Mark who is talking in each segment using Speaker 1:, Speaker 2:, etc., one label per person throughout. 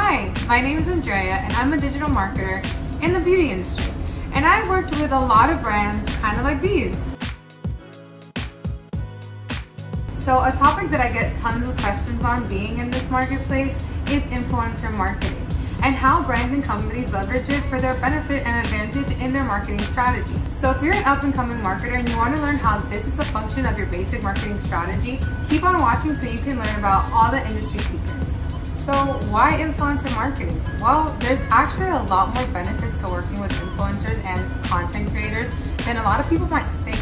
Speaker 1: Hi, my name is Andrea and I'm a digital marketer in the beauty industry. And I've worked with a lot of brands kind of like these. So a topic that I get tons of questions on being in this marketplace is influencer marketing and how brands and companies leverage it for their benefit and advantage in their marketing strategy. So if you're an up and coming marketer and you want to learn how this is a function of your basic marketing strategy, keep on watching so you can learn about all the industry secrets. So why influencer marketing? Well, there's actually a lot more benefits to working with influencers and content creators than a lot of people might think.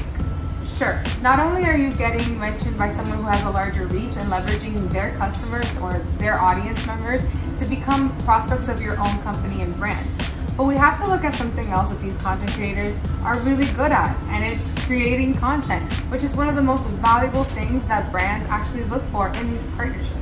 Speaker 1: Sure, not only are you getting mentioned by someone who has a larger reach and leveraging their customers or their audience members to become prospects of your own company and brand, but we have to look at something else that these content creators are really good at, and it's creating content, which is one of the most valuable things that brands actually look for in these partnerships.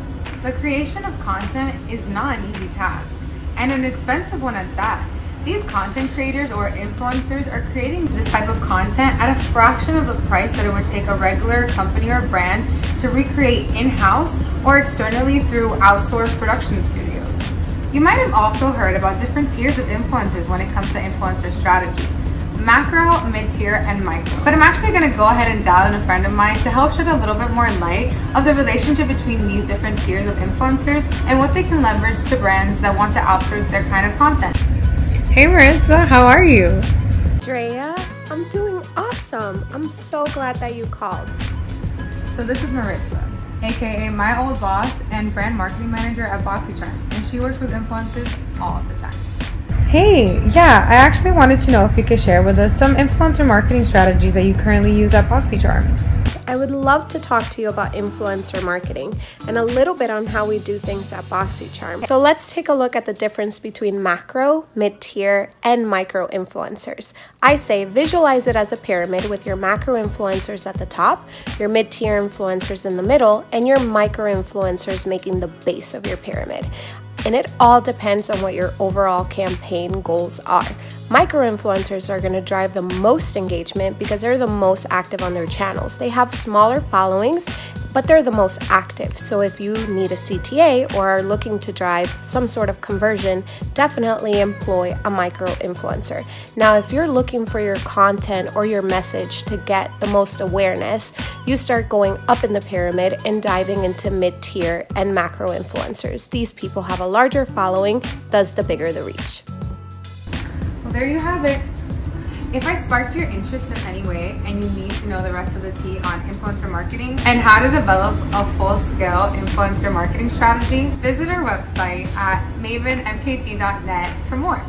Speaker 1: The creation of content is not an easy task, and an expensive one at that. These content creators or influencers are creating this type of content at a fraction of the price that it would take a regular company or brand to recreate in-house or externally through outsourced production studios. You might have also heard about different tiers of influencers when it comes to influencer strategy. Macro, mid-tier, and micro. But I'm actually gonna go ahead and dial in a friend of mine to help shed a little bit more light of the relationship between these different tiers of influencers and what they can leverage to brands that want to outsource their kind of content. Hey Maritza, how are you?
Speaker 2: Drea, I'm doing awesome. I'm so glad that you called.
Speaker 1: So this is Maritza, aka my old boss and brand marketing manager at BoxyCharm, and she works with influencers all the time. Hey, yeah, I actually wanted to know if you could share with us some influencer marketing strategies that you currently use at BoxyCharm.
Speaker 2: I would love to talk to you about influencer marketing and a little bit on how we do things at BoxyCharm. So let's take a look at the difference between macro, mid-tier, and micro influencers. I say visualize it as a pyramid with your macro influencers at the top, your mid-tier influencers in the middle, and your micro influencers making the base of your pyramid and it all depends on what your overall campaign goals are. Micro influencers are going to drive the most engagement because they're the most active on their channels. They have smaller followings, but they're the most active. So if you need a CTA or are looking to drive some sort of conversion, definitely employ a micro influencer. Now, if you're looking for your content or your message to get the most awareness, you start going up in the pyramid and diving into mid tier and macro influencers. These people have a larger following, thus, the bigger the reach Well,
Speaker 1: there you have it. If I sparked your interest in any way and you need to know the rest of the tea on influencer marketing and how to develop a full-scale influencer marketing strategy, visit our website at mavenmkt.net for more.